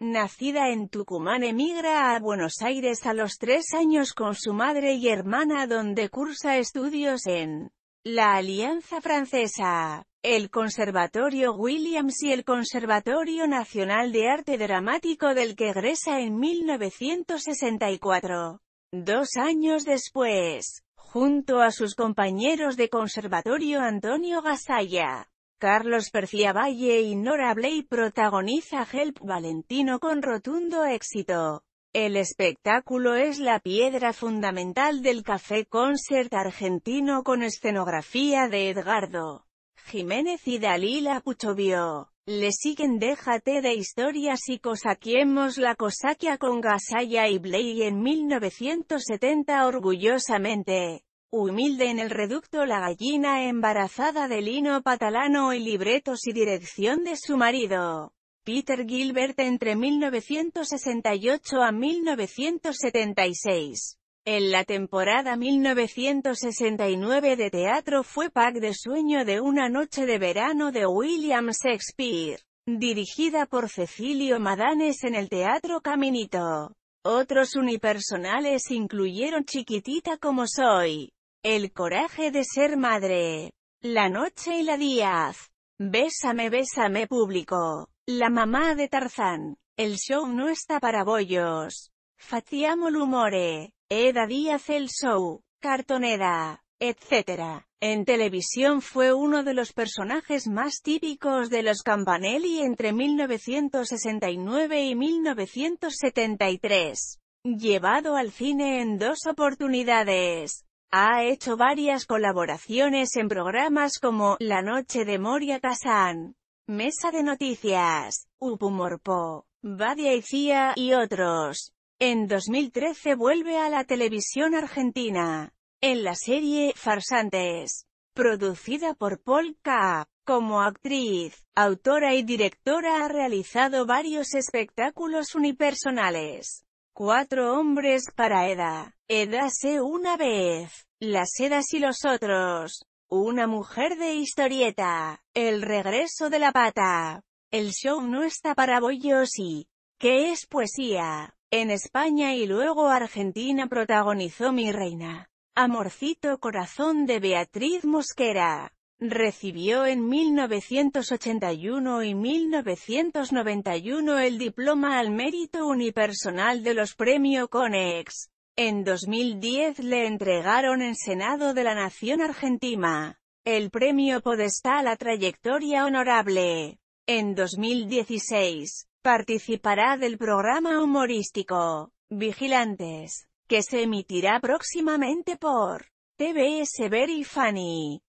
nacida en Tucumán emigra a Buenos Aires a los tres años con su madre y hermana donde cursa estudios en la Alianza Francesa, el Conservatorio Williams y el Conservatorio Nacional de Arte Dramático del que egresa en 1964. Dos años después, junto a sus compañeros de conservatorio Antonio Gasalla, Carlos Percía Valle y Nora Bley protagoniza Help Valentino con rotundo éxito. El espectáculo es la piedra fundamental del café concert argentino con escenografía de Edgardo Jiménez y Dalila Puchovio. Le siguen Déjate de historias y Cosaquiemos la Cosaquia con Gasalla y Bley en 1970 orgullosamente. Humilde en el reducto La gallina embarazada de Lino Patalano y libretos y dirección de su marido. Peter Gilbert entre 1968 a 1976. En la temporada 1969 de teatro fue Pack de Sueño de una noche de verano de William Shakespeare, dirigida por Cecilio Madanes en el Teatro Caminito. Otros unipersonales incluyeron Chiquitita como soy, el coraje de ser madre. La noche y la Díaz. Bésame, bésame público. La mamá de Tarzán. El show no está para bollos. Fatiamo l'umore. Eda Díaz el show. Cartonera. Etc. En televisión fue uno de los personajes más típicos de los Campanelli entre 1969 y 1973. Llevado al cine en dos oportunidades. Ha hecho varias colaboraciones en programas como La Noche de Moria Kazan, Mesa de Noticias, Upumorpo, Badia y Cia y otros. En 2013 vuelve a la televisión argentina, en la serie Farsantes, producida por Paul K. Como actriz, autora y directora ha realizado varios espectáculos unipersonales. Cuatro hombres para Eda. Edase una vez. Las Edas y los otros. Una mujer de historieta. El regreso de la pata. El show no está para bollos y... ¿Qué es poesía? En España y luego Argentina protagonizó Mi Reina. Amorcito Corazón de Beatriz Mosquera. Recibió en 1981 y 1991 el diploma al mérito unipersonal de los Premio Conex. En 2010 le entregaron en Senado de la Nación Argentina el Premio Podestá a la Trayectoria Honorable. En 2016, participará del programa humorístico Vigilantes, que se emitirá próximamente por TBS Very Funny.